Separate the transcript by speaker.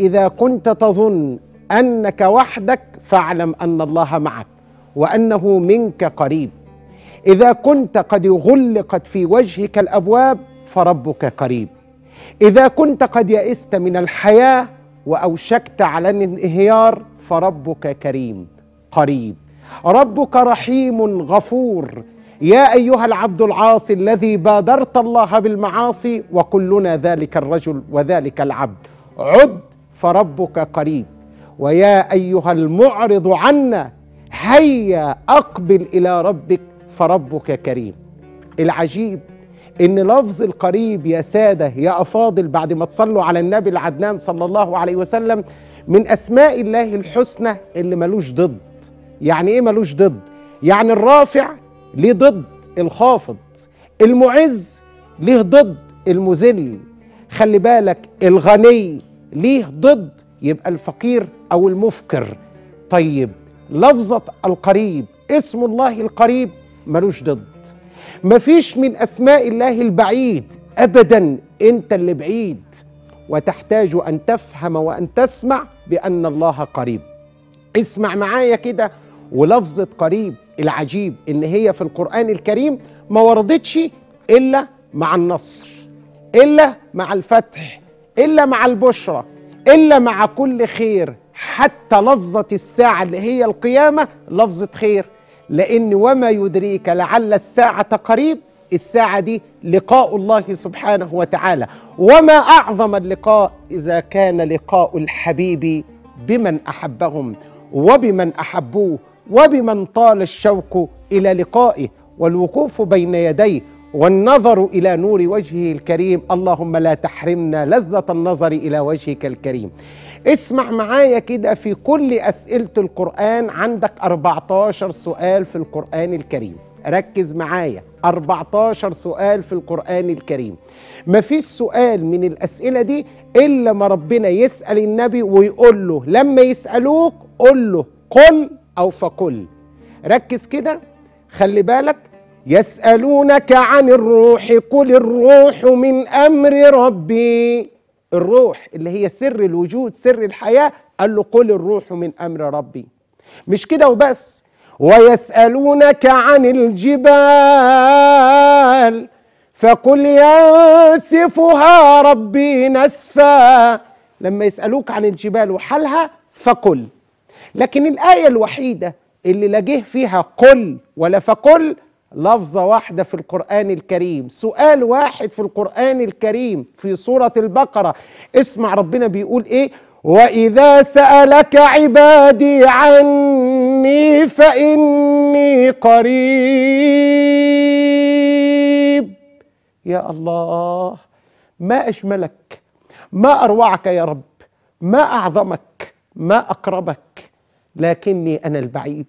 Speaker 1: إذا كنت تظن أنك وحدك فاعلم أن الله معك وأنه منك قريب. إذا كنت قد غلقت في وجهك الأبواب فربك قريب. إذا كنت قد يئست من الحياة وأوشكت على الانهيار فربك كريم قريب. ربك رحيم غفور. يا أيها العبد العاصي الذي بادرت الله بالمعاصي وكلنا ذلك الرجل وذلك العبد. عد فربك قريب. ويا أيها المعرض عنا هيا أقبل إلى ربك فربك كريم. العجيب إن لفظ القريب يا سادة يا أفاضل بعد ما تصلوا على النبي العدنان صلى الله عليه وسلم من أسماء الله الحسنى اللي ملوش ضد. يعني إيه ملوش ضد؟ يعني الرافع ليه ضد الخافض المعز ليه ضد المذل. خلي بالك الغني ليه ضد يبقى الفقير أو المفكر. طيب لفظة القريب اسم الله القريب ملوش ضد. مفيش من أسماء الله البعيد ابدا أنت اللي بعيد. وتحتاج أن تفهم وأن تسمع بأن الله قريب. اسمع معايا كده. ولفظة قريب العجيب إن هي في القرآن الكريم ما وردتش إلا مع النصر إلا مع الفتح. إلا مع البشرى إلا مع كل خير. حتى لفظة الساعة اللي هي القيامة لفظة خير. لأن وما يدريك لعل الساعة قريب. الساعة دي لقاء الله سبحانه وتعالى. وما أعظم اللقاء إذا كان لقاء الحبيب بمن أحبهم وبمن أحبوه وبمن طال الشوق إلى لقائه. والوقوف بين يديه والنظر إلى نور وجهه الكريم. اللهم لا تحرمنا لذة النظر إلى وجهك الكريم. اسمع معايا كده في كل أسئلة القرآن. عندك 14 سؤال في القرآن الكريم. ركز معايا. 14 سؤال في القرآن الكريم. ما فيش سؤال من الأسئلة دي إلا ما ربنا يسأل النبي ويقول له. لما يسألوك قل له. قل أو فقل. ركز كده. خلي بالك. يسألونك عن الروح قل الروح من أمر ربي. الروح اللي هي سر الوجود سر الحياة قال له قل الروح من أمر ربي. مش كده وبس. ويسألونك عن الجبال فقل ينسفها ربي نسفا. لما يسألوك عن الجبال وحالها فقل. لكن الآية الوحيدة اللي لا جه فيها قل ولا فقل لفظة واحدة في القرآن الكريم سؤال واحد في القرآن الكريم في سورة البقرة اسمع ربنا بيقول إيه؟ وإذا سألك عبادي عني فإني قريب. يا الله ما أجملك ما أروعك يا رب ما أعظمك ما أقربك لكني أنا البعيد.